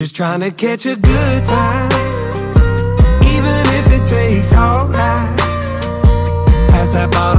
Just trying to catch a good time. Even if it takes all night. Pass that bottle